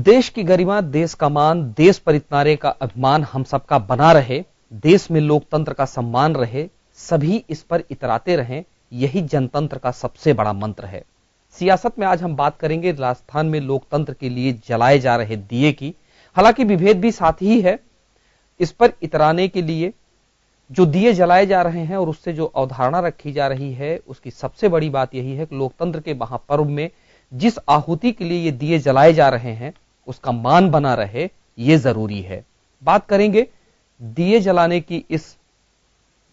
देश की गरिमा, देश का मान, देश पर इतनारे का अभिमान हम सबका बना रहे, देश में लोकतंत्र का सम्मान रहे, सभी इस पर इतराते रहें, यही जनतंत्र का सबसे बड़ा मंत्र है। सियासत में आज हम बात करेंगे राजस्थान में लोकतंत्र के लिए जलाए जा रहे दिए की। हालाँकि विभेद भी साथ ही है, इस पर इतराने के लिए जो दिए जलाए जा रहे हैं और उससे जो अवधारणा रखी जा रही है, उसकी सबसे बड़ी बात यही है कि लोकतंत्र के महापर्व में जिस आहुति के लिए ये दिए जलाए जा रहे हैं उसका मान बना रहे, ये ज़रूरी है। बात करेंगे दिए जलाने की इस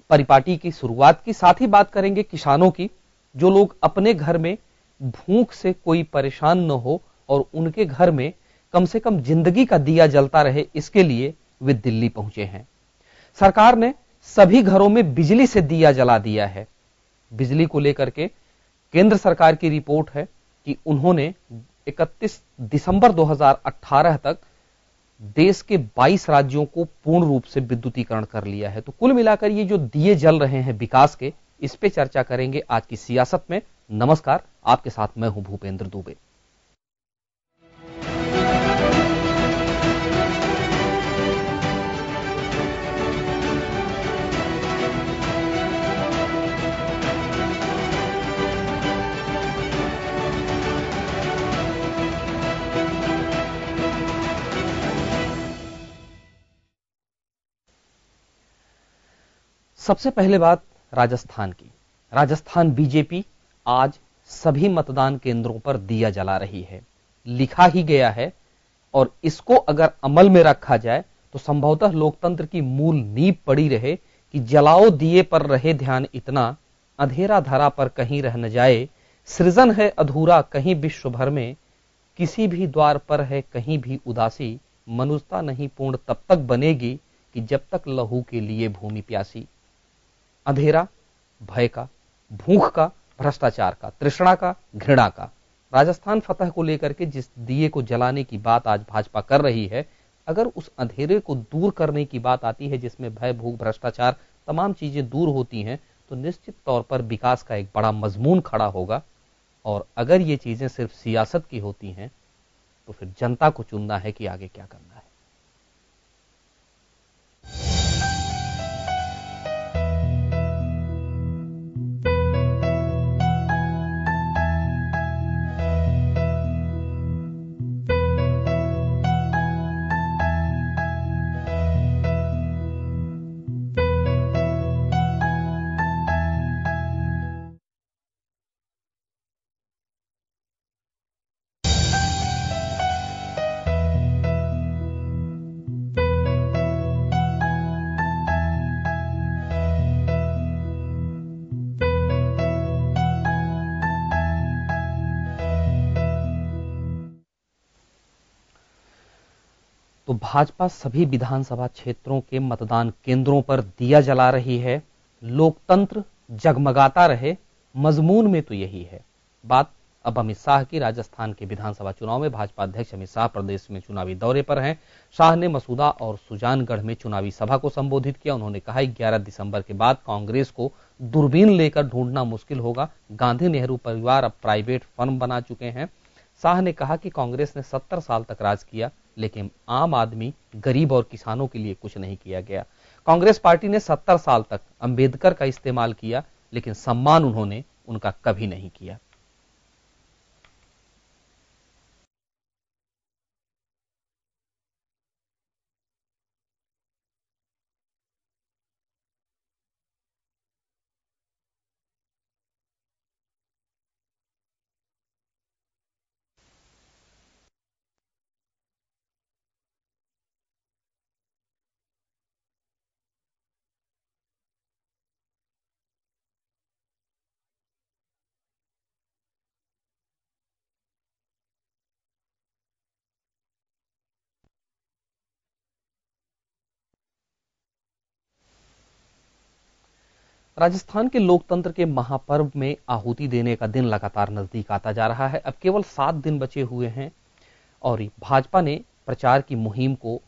परिपाटी की शुरुआत की, साथ ही बात करेंगे किसानों की, जो लोग अपने घर में भूख से कोई परेशान न हो और उनके घर में कम से कम ज़िंदगी का दिया जलता रहे, इसके लिए वे दिल्ली पहुँचे हैं। सरकार ने सभी घरों में बिजली से दिया जला दिया है। बिजली को लेकर के केंद्र सरकार की रिपोर्ट है कि उन्होंने 31 दिसंबर 2018 तक देश के 22 राज्यों को पूर्ण रूप से विद्युतीकरण कर लिया है। तो कुल मिलाकर ये जो दिए जल रहे हैं विकास के, इस पे चर्चा करेंगे आज की सियासत में। नमस्कार, आपके साथ मैं हूँ भूपेंद्र दुबे। सबसे पहले बात राजस्थान की। राजस्थान बीजेपी आज सभी मतदान केंद्रों पर दिया जला रही है। लिखा ही गया है और इसको अगर अमल में रखा जाए तो संभवतः लोकतंत्र की मूल नींव पड़ी रहे कि जलाओ दिए पर रहे ध्यान इतना, अंधेरा धरा पर कहीं रह न जाए, सृजन है अधूरा कहीं विश्व भर में, किसी भी द्वार पर है कहीं भी उदासी मनुष्यता नहीं पूर्ण तब तक बनेगी कि जब तक लहू के लिए भूमि प्यासी। अंधेरा, भय का, भूख का, भ्रष्टाचार का, तृष्णा का, घृणा का। राजस्थान फतह को लेकर के जिस दिए को जलाने की बात आज भाजपा कर रही है, अगर उस अंधेरे को दूर करने की बात आती है जिसमें भय, भूख, भ्रष्टाचार तमाम चीज़ें दूर होती हैं तो निश्चित तौर पर विकास का एक बड़ा मजमून खड़ा होगा। और अगर ये चीज़ें सिर्फ़ सियासत की होती हैं तो फिर जनता को चुनना है कि आगे क्या करना है। भाजपा सभी विधानसभा क्षेत्रों के मतदान केंद्रों पर दिया जला रही है। लोकतंत्र जगमगाता रहे। मजमून में तो यही है। बात अब अमित शाह की। राजस्थान के विधानसभा चुनाव में भाजपा अध्यक्ष अमित शाह प्रदेश में चुनावी दौरे पर हैं। शाह ने मसूदा और सुजानगढ़ में चुनावी सभा को संबोधित किया। उन्होंने कहा, ग्यारह दिसंबर के बाद कांग्रेस को दूरबीन लेकर ढूंढना मुश्किल होगा। गांधी नेहरू परिवार अब प्राइवेट फर्म बना चुके हैं। शाह ने कहा कि कांग्रेस ने सत्तर साल तक राज किया। लेकिन आम आदमी गरीब और किसानों के लिए कुछ नहीं किया गया। कांग्रेस पार्टी ने सत्तर साल तक अंबेडकर का इस्तेमाल किया, लेकिन सम्मान उन्होंने उनका कभी नहीं किया। राजस्थान के लोकतंत्र के महापर्व में आहुति देने का दिन लगातार नज़दीक आता जा रहा है। अब केवल सात दिन बचे हुए हैं और भाजपा ने प्रचार की मुहिम को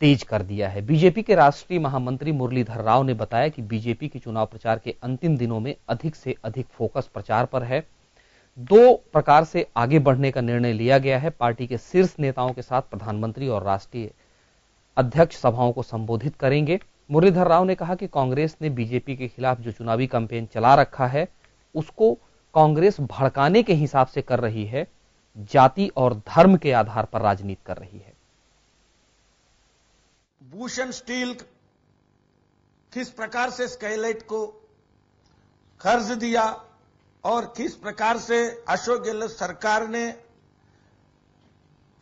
तेज कर दिया है। बीजेपी के राष्ट्रीय महामंत्री मुरलीधर राव ने बताया कि बीजेपी के चुनाव प्रचार के अंतिम दिनों में अधिक से अधिक फोकस प्रचार पर है। दो प्रकार से आगे बढ़ने का निर्णय लिया गया है। पार्टी के शीर्ष नेताओं के साथ प्रधानमंत्री और राष्ट्रीय अध्यक्ष सभाओं को संबोधित करेंगे। मुरलीधर राव ने कहा कि कांग्रेस ने बीजेपी के खिलाफ जो चुनावी कैंपेन चला रखा है, उसको कांग्रेस भड़काने के हिसाब से कर रही है, जाति और धर्म के आधार पर राजनीति कर रही है। भूषण स्टील किस प्रकार से स्काईलाइट को कर्ज दिया और किस प्रकार से अशोक गहलोत सरकार ने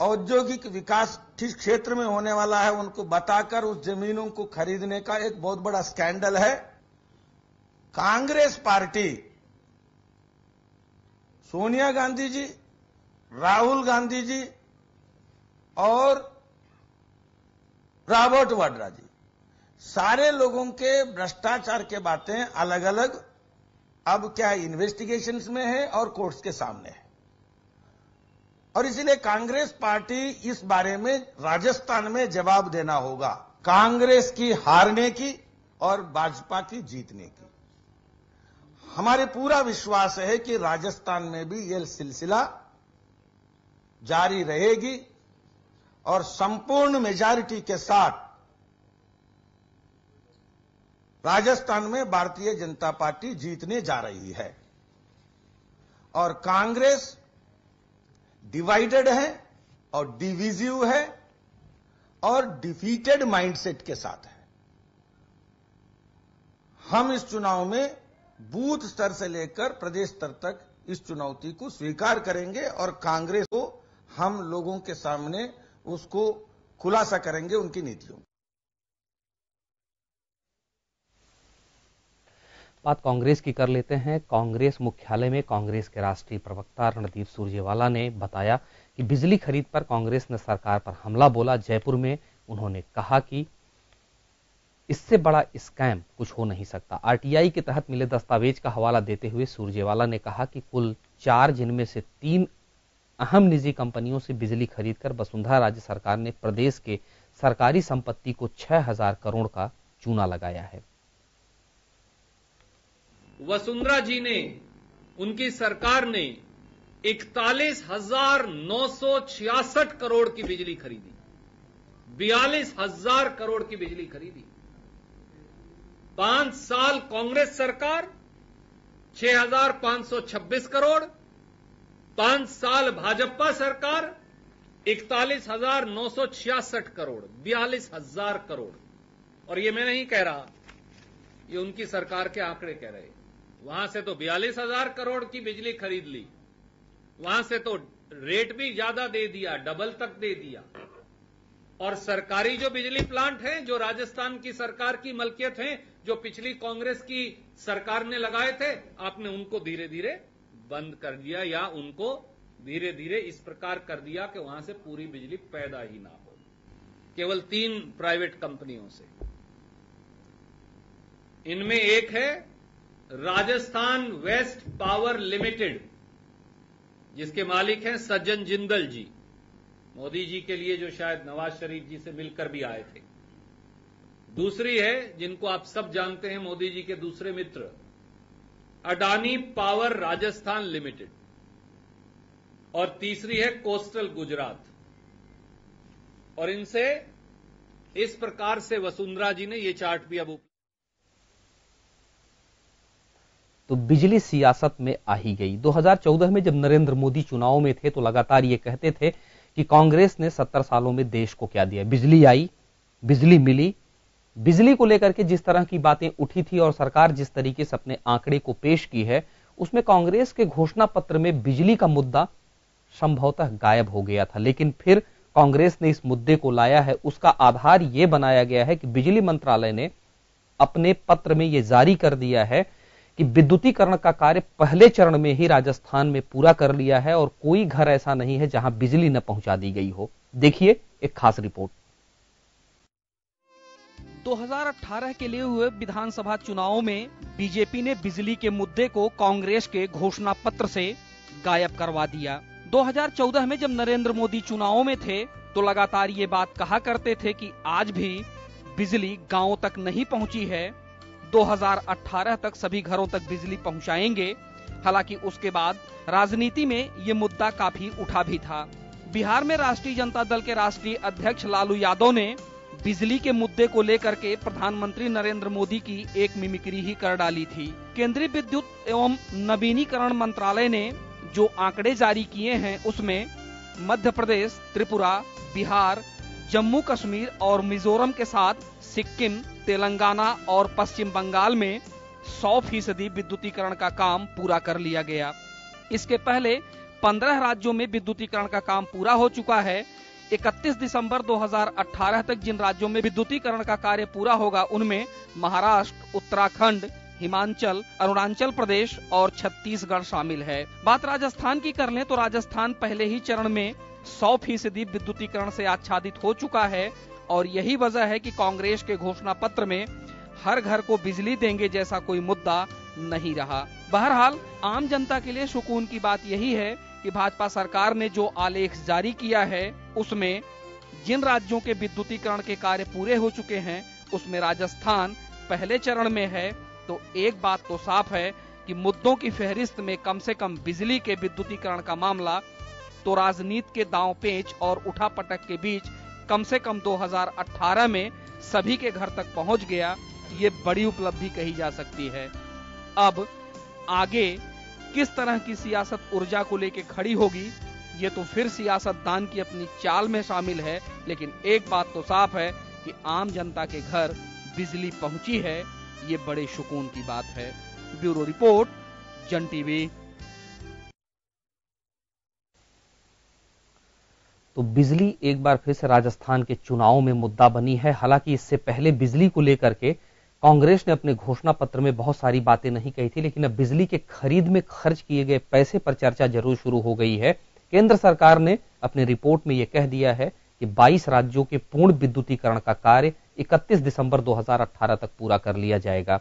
औद्योगिक विकास किस क्षेत्र में होने वाला है, उनको बताकर उस जमीनों को खरीदने का एक बहुत बड़ा स्कैंडल है। कांग्रेस पार्टी, सोनिया गांधी जी, राहुल गांधी जी और रॉबर्ट वाड्रा जी, सारे लोगों के भ्रष्टाचार के बातें अलग अलग अब क्या इन्वेस्टिगेशंस में है और कोर्ट्स के सामने है? और इसीलिए कांग्रेस पार्टी इस बारे में राजस्थान में जवाब देना होगा। कांग्रेस की हारने की और भाजपा की जीतने की। हमारे पूरा विश्वास है कि राजस्थान में भी यह सिलसिला जारी रहेगी और संपूर्ण मेजॉरिटी के साथ राजस्थान में भारतीय जनता पार्टी जीतने जा रही है। और कांग्रेस डिवाइडेड है और डिविजिव है और डिफीटेड माइंडसेट के साथ है। हम इस चुनाव में बूथ स्तर से लेकर प्रदेश स्तर तक इस चुनौती को स्वीकार करेंगे और कांग्रेस को हम लोगों के सामने उसको खुलासा करेंगे, उनकी नीतियों बात कांग्रेस की कर लेते हैं। कांग्रेस मुख्यालय में कांग्रेस के राष्ट्रीय प्रवक्ता रणदीप सुरजेवाला ने बताया कि बिजली खरीद पर कांग्रेस ने सरकार पर हमला बोला। जयपुर में उन्होंने कहा कि इससे बड़ा स्कैम कुछ हो नहीं सकता। आरटीआई के तहत मिले दस्तावेज़ का हवाला देते हुए सुरजेवाला ने कहा कि कुल चार, जिनमें से तीन अहम निजी कंपनियों से बिजली खरीदकर वसुंधरा राज्य सरकार ने प्रदेश के सरकारी संपत्ति को छह हज़ार करोड़ का चूना लगाया है। वसुंधरा जी ने, उनकी सरकार ने इकतालीस हज़ार नौ सौ छियासठ करोड़ की बिजली खरीदी। बयालीस हज़ार करोड़ की बिजली खरीदी। पाँच साल कांग्रेस सरकार, छह हज़ार पाँच सौ छब्बीस करोड़। पाँच साल भाजपा सरकार, इकतालीस हज़ार नौ सौ छियासठ करोड़, बयालीस हज़ार करोड़। और ये मैं नहीं कह रहा, ये उनकी सरकार के आंकड़े कह रहे वहाँ से तो बयालीस हज़ार करोड़ की बिजली खरीद ली। वहाँ से तो रेट भी ज़्यादा दे दिया, डबल तक दे दिया। और सरकारी जो बिजली प्लांट हैं, जो राजस्थान की सरकार की मलकियत हैं, जो पिछली कांग्रेस की सरकार ने लगाए थे, आपने उनको धीरे धीरे बंद कर दिया या उनको धीरे धीरे इस प्रकार कर दिया कि वहाँ से पूरी बिजली पैदा ही ना हो। केवल तीन प्राइवेट कंपनियों से। इनमें एक है राजस्थान वेस्ट पावर लिमिटेड, जिसके मालिक हैं सज्जन जिंदल जी। मोदी जी के लिए जो शायद नवाज़ शरीफ जी से मिलकर भी आए थे। दूसरी है, जिनको आप सब जानते हैं, मोदी जी के दूसरे मित्र, अडानी पावर राजस्थान लिमिटेड। और तीसरी है, कोस्टल गुजरात। और इनसे, इस प्रकार से वसुंधरा जी ने यह चार्ट भी अब तो बिजली सियासत में आ ही गई। 2014 में जब नरेंद्र मोदी चुनाव में थे तो लगातार ये कहते थे कि कांग्रेस ने 70 सालों में देश को क्या दिया? बिजली आई, बिजली मिली। बिजली को लेकर के जिस तरह की बातें उठी थी और सरकार जिस तरीके से अपने आंकड़े को पेश की है, उसमें कांग्रेस के घोषणा पत्र में बिजली का मुद्दा संभवतः गायब हो गया था। लेकिन फिर कांग्रेस ने इस मुद्दे को लाया है, उसका आधार यह बनाया गया है कि बिजली मंत्रालय ने अपने पत्र में यह जारी कर दिया है कि विद्युतीकरण का कार्य पहले चरण में ही राजस्थान में पूरा कर लिया है और कोई घर ऐसा नहीं है जहाँ बिजली न पहुँचा दी गई हो। देखिए एक खास रिपोर्ट। 2018 के लिए हुए विधानसभा चुनावों में बीजेपी ने बिजली के मुद्दे को कांग्रेस के घोषणा पत्र से गायब करवा दिया। 2014 में जब नरेंद्र मोदी चुनावों में थे तो लगातार ये बात कहा करते थे कि आज भी बिजली गाँवों तक नहीं पहुँची है। 2018 तक सभी घरों तक बिजली पहुंचाएँगे। हालाँकि उसके बाद राजनीति में ये मुद्दा काफ़ी उठा भी था। बिहार में राष्ट्रीय जनता दल के राष्ट्रीय अध्यक्ष लालू यादव ने बिजली के मुद्दे को लेकर के प्रधानमंत्री नरेंद्र मोदी की एक मिमिक्री ही कर डाली थी। केंद्रीय विद्युत एवं नवीनीकरण मंत्रालय ने जो आंकड़े जारी किए हैं, उसमें मध्य प्रदेश, त्रिपुरा, बिहार, जम्मू कश्मीर और मिजोरम के साथ सिक्किम तेलंगाना और पश्चिम बंगाल में 100 फ़ीसदी विद्युतीकरण का काम पूरा कर लिया गया। इसके पहले 15 राज्यों में विद्युतीकरण का काम पूरा हो चुका है। 31 दिसंबर 2018 तक जिन राज्यों में विद्युतीकरण का कार्य पूरा होगा, उनमें महाराष्ट्र, उत्तराखंड, हिमाचल, अरुणाचल प्रदेश और छत्तीसगढ़ शामिल है। बात राजस्थान की कर लें तो राजस्थान पहले ही चरण में 100 फ़ीसदी विद्युतीकरण से आच्छादित हो चुका है। और यही वजह है कि कांग्रेस के घोषणा पत्र में हर घर को बिजली देंगे जैसा कोई मुद्दा नहीं रहा। बहरहाल, आम जनता के लिए सुकून की बात यही है कि भाजपा सरकार ने जो आलेख जारी किया है, उसमें जिन राज्यों के विद्युतीकरण के कार्य पूरे हो चुके हैं, उसमें राजस्थान पहले चरण में है। तो एक बात तो साफ़ है कि मुद्दों की फहरिस्त में कम से कम बिजली के विद्युतीकरण का मामला तो राजनीति के दांव पेच और उठापटक के बीच कम से कम 2018 में सभी के घर तक पहुँच गया, ये बड़ी उपलब्धि कही जा सकती है। अब आगे किस तरह की सियासत ऊर्जा को लेकर खड़ी होगी, ये तो फिर सियासतदान की अपनी चाल में शामिल है, लेकिन एक बात तो साफ़ है कि आम जनता के घर बिजली पहुँची है, ये बड़े सुकून की बात है। Bureau report, Jan TV. तो बिजली एक बार फिर से राजस्थान के चुनाव में मुद्दा बनी है। हालाँकि इससे पहले बिजली को लेकर के कांग्रेस ने अपने घोषणा पत्र में बहुत सारी बातें नहीं कही थी, लेकिन अब बिजली के खरीद में खर्च किए गए पैसे पर चर्चा ज़रूर शुरू हो गई है। केंद्र सरकार ने अपने रिपोर्ट में यह कह दिया है कि 22 राज्यों के पूर्ण विद्युतीकरण का कार्य 31 दिसंबर 2018 तक पूरा कर लिया जाएगा।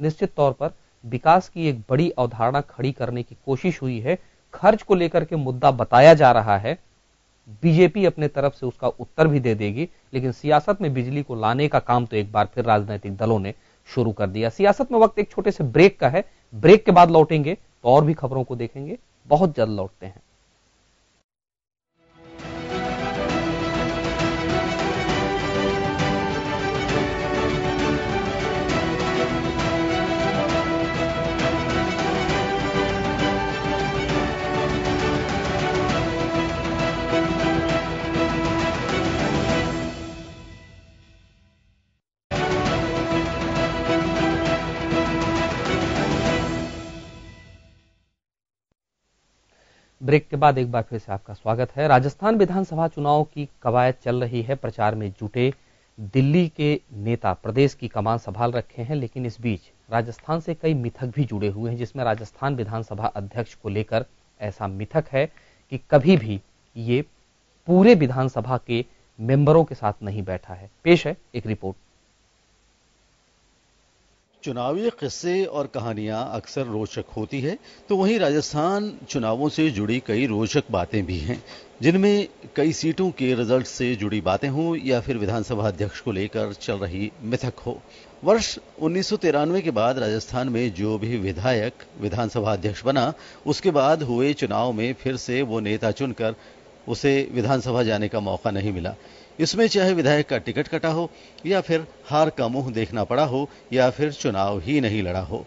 निश्चित तौर पर विकास की एक बड़ी अवधारणा खड़ी करने की कोशिश हुई है। खर्च को लेकर के मुद्दा बताया जा रहा है। बीजेपी अपने तरफ़ से उसका उत्तर भी दे देगी, लेकिन सियासत में बिजली को लाने का काम तो एक बार फिर राजनीतिक दलों ने शुरू कर दिया। सियासत में वक्त एक छोटे से ब्रेक का है। ब्रेक के बाद लौटेंगे तो और भी खबरों को देखेंगे। बहुत जल्द लौटते हैं। ब्रेक के बाद एक बार फिर से आपका स्वागत है। राजस्थान विधानसभा चुनाव की कवायद चल रही है। प्रचार में जुटे दिल्ली के नेता, प्रदेश की कमान संभाल रखे हैं, लेकिन इस बीच राजस्थान से कई मिथक भी जुड़े हुए हैं, जिसमें राजस्थान विधानसभा अध्यक्ष को लेकर ऐसा मिथक है कि कभी भी ये पूरे विधानसभा के मेंबरों के साथ नहीं बैठा है। पेश है एक रिपोर्ट। चुनावी किस्से और कहानियाँ अक्सर रोचक होती है तो वहीं राजस्थान चुनावों से जुड़ी कई रोचक बातें भी हैं। जिनमें कई सीटों के रिज़ल्ट से जुड़ी बातें हों या फिर विधानसभा अध्यक्ष को लेकर चल रही मिथक हो। वर्ष उन्नीस सौ तिरानवे के बाद राजस्थान में जो भी विधायक विधानसभा अध्यक्ष बना, उसके बाद हुए चुनाव में फिर से वो नेता चुनकर उसे विधानसभा जाने का मौका नहीं मिला। इसमें चाहे विधायक का टिकट कटा हो, या फिर हार का मुँह देखना पड़ा हो, या फिर चुनाव ही नहीं लड़ा हो।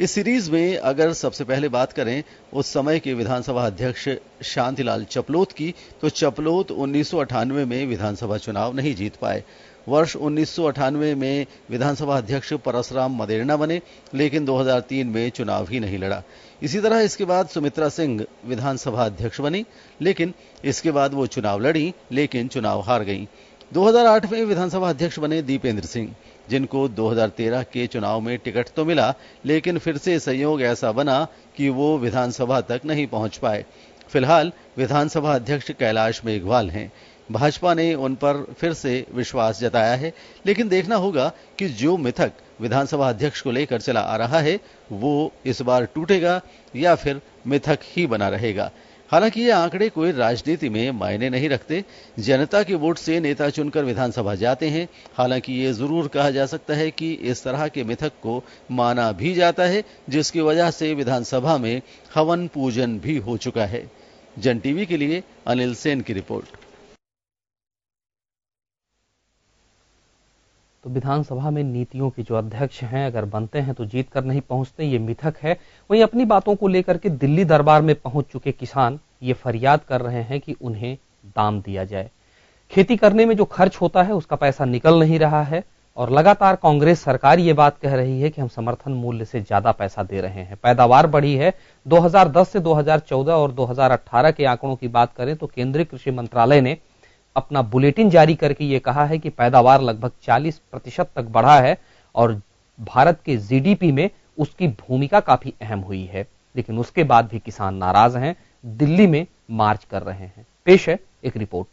इस सीरीज़ में अगर सबसे पहले बात करें उस समय के विधानसभा अध्यक्ष शांतिलाल चपलोत की तो चपलोत उन्नीस सौ अठानवे में विधानसभा चुनाव नहीं जीत पाए। वर्ष उन्नीस सौ अठानवे में विधानसभा अध्यक्ष परसराम मदेरना बने, लेकिन 2003 में चुनाव ही नहीं लड़ा। इसी तरह इसके बाद सुमित्रा सिंह विधानसभा अध्यक्ष बनी, लेकिन इसके बाद वो चुनाव लड़ी, लेकिन चुनाव हार गई। 2008 में विधानसभा अध्यक्ष बने दीपेंद्र सिंह, जिनको 2013 के चुनाव में टिकट तो मिला, लेकिन फिर से संयोग ऐसा बना कि वो विधानसभा तक नहीं पहुँच पाए। फ़िलहाल विधानसभा अध्यक्ष कैलाश मेघवाल हैं। भाजपा ने उन पर फिर से विश्वास जताया है। लेकिन देखना होगा कि जो मिथक विधानसभा अध्यक्ष को लेकर चला आ रहा है, वो इस बार टूटेगा या फिर मिथक ही बना रहेगा। हालाँकि ये आंकड़े कोई राजनीति में मायने नहीं रखते। जनता के वोट से नेता चुनकर विधानसभा जाते हैं। हालाँकि ये ज़रूर कहा जा सकता है कि इस तरह के मिथक को माना भी जाता है, जिसकी वजह से विधानसभा में हवन पूजन भी हो चुका है। जन टीवी के लिए अनिल सेन की रिपोर्ट। तो विधानसभा में नीतियों के जो अध्यक्ष हैं, अगर बनते हैं तो जीत कर नहीं पहुँचते, ये मिथक है। वहीं अपनी बातों को लेकर के दिल्ली दरबार में पहुँच चुके किसान ये फरियाद कर रहे हैं कि उन्हें दाम दिया जाए। खेती करने में जो खर्च होता है, उसका पैसा निकल नहीं रहा है, और लगातार कांग्रेस सरकार ये बात कह रही है कि हम समर्थन मूल्य से ज़्यादा पैसा दे रहे हैं। पैदावार बढ़ी है। 2010 से 2014 और 2018 के आंकड़ों की बात करें तो केंद्रीय कृषि मंत्रालय ने अपना बुलेटिन जारी करके ये कहा है कि पैदावार लगभग 40 प्रतिशत तक बढ़ा है और भारत के जीडीपी में उसकी भूमिका काफ़ी अहम हुई है। लेकिन उसके बाद भी किसान नाराज़ हैं, दिल्ली में मार्च कर रहे हैं। पेश है एक रिपोर्ट।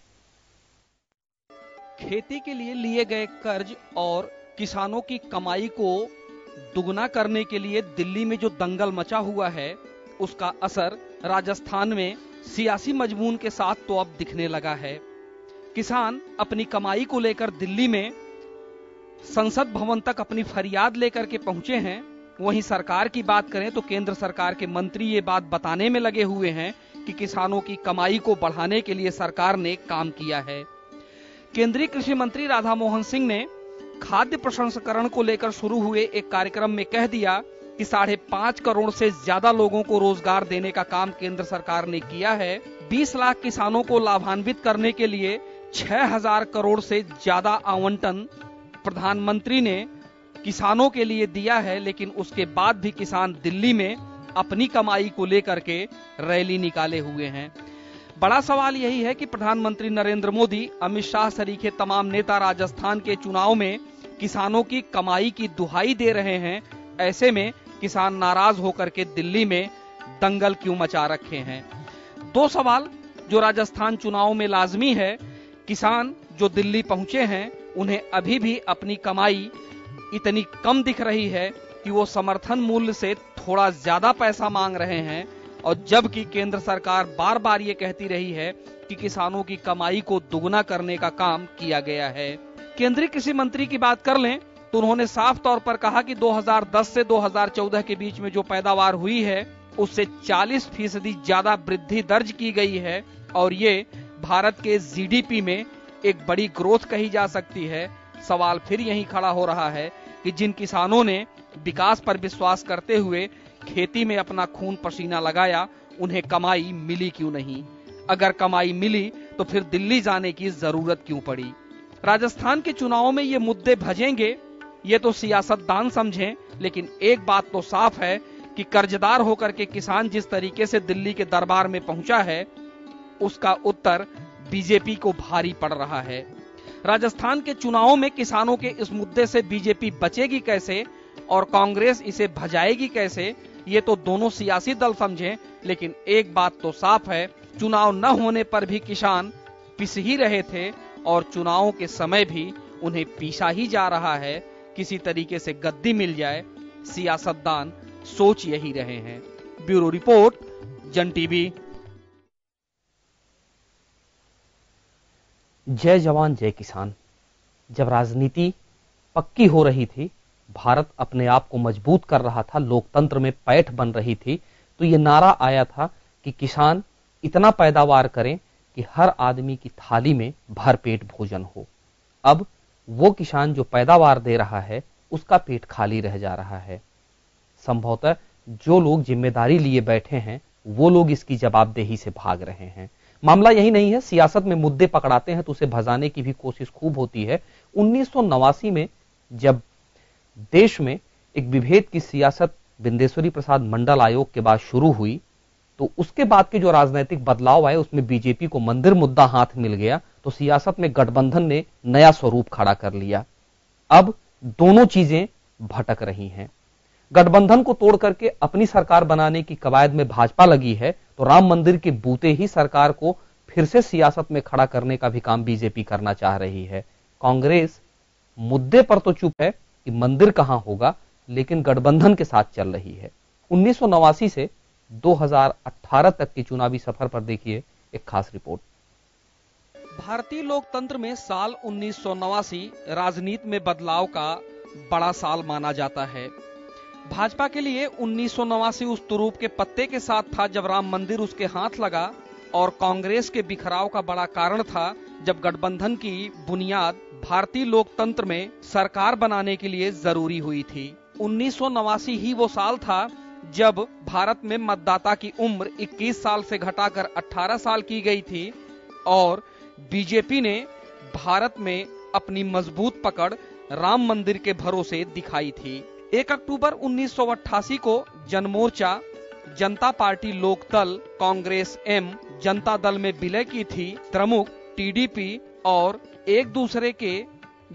खेती के लिए लिए गए कर्ज और किसानों की कमाई को दुगना करने के लिए दिल्ली में जो दंगल मचा हुआ है, उसका असर राजस्थान में सियासी मजमून के साथ तो अब दिखने लगा है। किसान अपनी कमाई को लेकर दिल्ली में संसद भवन तक अपनी फरियाद लेकर के पहुँचे हैं। वहीं सरकार की बात करें तो केंद्र सरकार के मंत्री ये बात बताने में लगे हुए हैं कि किसानों की कमाई को बढ़ाने के लिए सरकार ने काम किया है। केंद्रीय कृषि मंत्री राधा मोहन सिंह ने खाद्य प्रसंस्करण को लेकर शुरू हुए एक कार्यक्रम में कह दिया कि साढ़े पाँच करोड़ से ज़्यादा लोगों को रोज़गार देने का काम केंद्र सरकार ने किया है। 20 लाख किसानों को लाभान्वित करने के लिए छह हज़ार करोड़ से ज़्यादा आवंटन प्रधानमंत्री ने किसानों के लिए दिया है, लेकिन उसके बाद भी किसान दिल्ली में अपनी कमाई को लेकर के रैली निकाले हुए हैं। बड़ा सवाल यही है कि प्रधानमंत्री नरेंद्र मोदी, अमित शाह सरीखे तमाम नेता राजस्थान के चुनाव में किसानों की कमाई की दुहाई दे रहे हैं। ऐसे में किसान नाराज़ होकर के दिल्ली में दंगल क्यों मचा रखे हैं? दो सवाल जो राजस्थान चुनाव में लाजमी है किसान जो दिल्ली पहुँचे हैं, उन्हें अभी भी अपनी कमाई इतनी कम दिख रही है कि वो समर्थन मूल्य से थोड़ा ज़्यादा पैसा मांग रहे हैं। और जबकि केंद्र सरकार बार बार ये कहती रही है कि किसानों की कमाई को दुगना करने का काम किया गया है। केंद्रीय कृषि मंत्री की बात कर लें तो उन्होंने साफ़ तौर पर कहा कि 2010 से 2014 के बीच में जो पैदावार हुई है, उससे 40 फ़ीसदी ज़्यादा वृद्धि दर्ज की गई है। और ये भारत के जीडीपी में एक बड़ी ग्रोथ कही जा सकती है। सवाल फिर यही खड़ा हो रहा है कि जिन किसानों ने विकास पर विश्वास करते हुए खेती में अपना खून पसीना लगाया, उन्हें कमाई मिली क्यों नहीं? अगर कमाई मिली तो फिर दिल्ली जाने की ज़रूरत क्यों पड़ी? राजस्थान के चुनाव में ये मुद्दे भजेंगे, ये तो सियासतदान समझें, लेकिन एक बात तो साफ़ है कि कर्जदार होकर के किसान जिस तरीके से दिल्ली के दरबार में पहुँचा है उसका उत्तर बीजेपी को भारी पड़ रहा है। राजस्थान के चुनावों में किसानों के इस मुद्दे से बीजेपी बचेगी कैसे और कांग्रेस इसे भजाएगी कैसे, ये तो दोनों सियासी दल समझे, लेकिन एक बात तो साफ़ है, चुनाव न होने पर भी किसान पिस ही रहे थे और चुनावों के समय भी उन्हें पीसा ही जा रहा है, किसी तरीके से गद्दी मिल जाए, सियासतदान सोच यही रहे हैं। ब्यूरो रिपोर्ट, जन टीवी जय जवान, जय किसान। जब राजनीति पक्की हो रही थी, भारत अपने आप को मज़बूत कर रहा था, लोकतंत्र में पैठ बन रही थी तो ये नारा आया था कि किसान इतना पैदावार करें कि हर आदमी की थाली में भरपेट भोजन हो। अब वो किसान जो पैदावार दे रहा है, उसका पेट खाली रह जा रहा है। संभवतः जो लोग ज़िम्मेदारी लिए बैठे हैं, वो लोग इसकी जवाबदेही से भाग रहे हैं। मामला यही नहीं है, सियासत में मुद्दे पकड़ाते हैं तो उसे भजाने की भी कोशिश खूब होती है। उन्नीस सौ नवासी में जब देश में एक विभेद की सियासत बिंदेश्वरी प्रसाद मंडल आयोग के बाद शुरू हुई तो उसके बाद के जो राजनीतिक बदलाव आए, उसमें बीजेपी को मंदिर मुद्दा हाथ मिल गया तो सियासत में गठबंधन ने नया स्वरूप खड़ा कर लिया। अब दोनों चीज़ें भटक रही हैं। गठबंधन को तोड़ करके अपनी सरकार बनाने की कवायद में भाजपा लगी है तो राम मंदिर के बूते ही सरकार को फिर से सियासत में खड़ा करने का भी काम बीजेपी करना चाह रही है। कांग्रेस मुद्दे पर तो चुप है कि मंदिर कहाँ होगा, लेकिन गठबंधन के साथ चल रही है। उन्नीस सौ नवासी से 2018 तक के चुनावी सफ़र पर देखिए एक खास रिपोर्ट। भारतीय लोकतंत्र में साल उन्नीस सौ नवासी राजनीति में बदलाव का बड़ा साल माना जाता है। भाजपा के लिए उन्नीस सौ नवासी उस तुरूप के पत्ते के साथ था जब राम मंदिर उसके हाथ लगा और कांग्रेस के बिखराव का बड़ा कारण था जब गठबंधन की बुनियाद भारतीय लोकतंत्र में सरकार बनाने के लिए ज़रूरी हुई थी। उन्नीस सौ नवासी ही वो साल था जब भारत में मतदाता की उम्र 21 साल से घटाकर 18 साल की गई थी और बीजेपी ने भारत में अपनी मज़बूत पकड़ राम मंदिर के भरोसे दिखाई थी। 1 अक्टूबर 1988 को जनमोर्चा, जनता पार्टी लोकदल, कांग्रेस एम, जनता दल में विलय की थी। प्रमुख टीडीपी और एक दूसरे के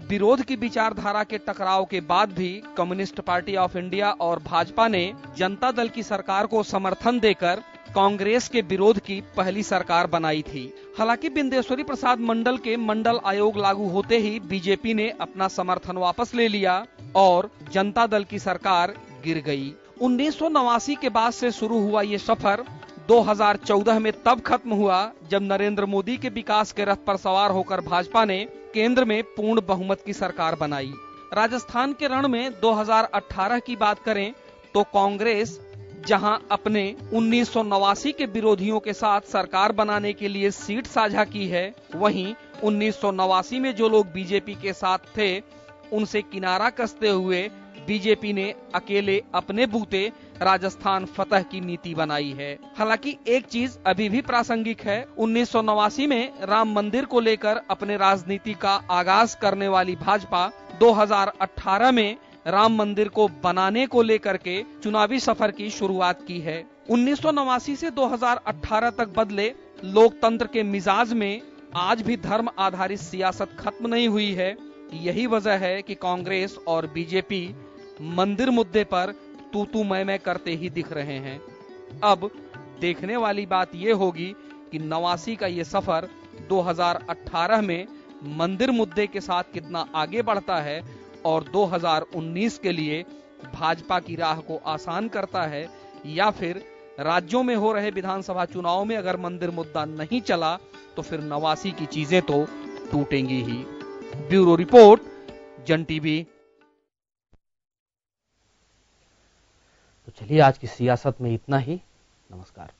विरोध की विचारधारा के टकराव के बाद भी कम्युनिस्ट पार्टी ऑफ़ इंडिया और भाजपा ने जनता दल की सरकार को समर्थन देकर कांग्रेस के विरोध की पहली सरकार बनाई थी। हालाँकि बिंदेश्वरी प्रसाद मंडल के मंडल आयोग लागू होते ही बीजेपी ने अपना समर्थन वापस ले लिया। और जनता दल की सरकार गिर गई। उन्नीस सौ नवासी के बाद से शुरू हुआ ये सफ़र। 2014 में तब खत्म हुआ जब नरेंद्र मोदी के विकास के रथ पर सवार होकर भाजपा ने केंद्र में पूर्ण बहुमत की सरकार बनाई। राजस्थान के रण में 2018 की बात करें तो कांग्रेस, जहाँ अपने उन्नीस सौ नवासी के विरोधियों के साथ सरकार बनाने के लिए सीट साझा की है, वहीं उन्नीस सौ नवासी में जो लोग बीजेपी के साथ थे उनसे किनारा कसते हुए बीजेपी ने अकेले अपने बूते राजस्थान फतह की नीति बनाई है। हालाँकि एक चीज़ अभी भी प्रासंगिक है, उन्नीस सौ नवासी में राम मंदिर को लेकर अपने राजनीति का आगाज़ करने वाली भाजपा 2018 में राम मंदिर को बनाने को लेकर के चुनावी सफ़र की शुरुआत की है। उन्नीस से 2018 तक बदले लोकतंत्र के मिजाज में आज भी धर्म आधारित सियासत खत्म नहीं हुई है। यही वजह है कि कांग्रेस और बीजेपी मंदिर मुद्दे पर तू तू मैं मैं करते ही दिख रहे हैं। अब देखने वाली बात यह होगी कि नवासी का ये सफ़र 2018 में मंदिर मुद्दे के साथ कितना आगे बढ़ता है और 2019 के लिए भाजपा की राह को आसान करता है या फिर राज्यों में हो रहे विधानसभा चुनाव में अगर मंदिर मुद्दा नहीं चला तो फिर नवासी की चीज़ें तो टूटेंगी ही। Bureau report Jan TV. तो चलिए आज की सियासत में इतना ही। नमस्कार।